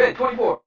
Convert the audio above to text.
Red 24.